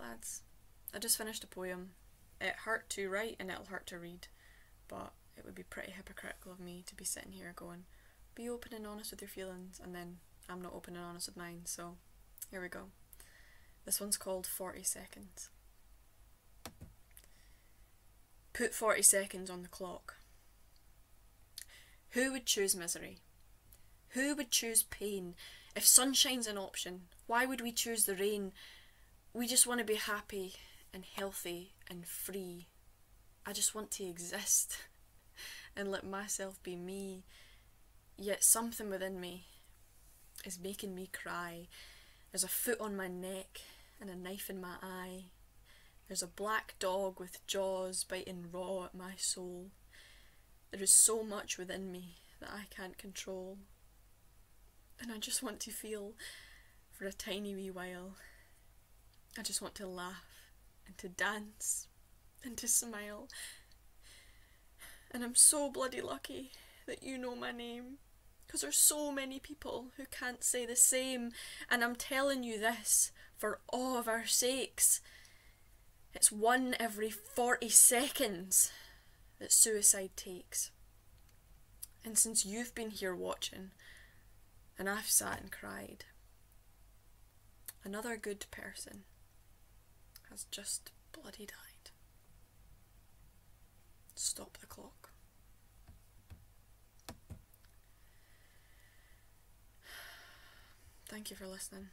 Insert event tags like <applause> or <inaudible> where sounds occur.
Lads. I just finished a poem. It hurt to write and it'll hurt to read, but it would be pretty hypocritical of me to be sitting here going, be open and honest with your feelings, and then I'm not open and honest with mine, so here we go. This one's called 40 Seconds. Put 40 seconds on the clock. Who would choose misery? Who would choose pain? If sunshine's an option, why would we choose the rain? We just want to be happy and healthy and free. I just want to exist <laughs> and let myself be me. Yet something within me is making me cry. There's a foot on my neck and a knife in my eye. There's a black dog with jaws biting raw at my soul. There is so much within me that I can't control. And I just want to feel for a tiny wee while. I just want to laugh and to dance and to smile. And I'm so bloody lucky that you know my name. Because there's so many people who can't say the same. And I'm telling you this for all of our sakes. It's one every 40 seconds that suicide takes. And since you've been here watching, and I've sat and cried, another good person has just bloody died. Stop the clock. <sighs> Thank you for listening.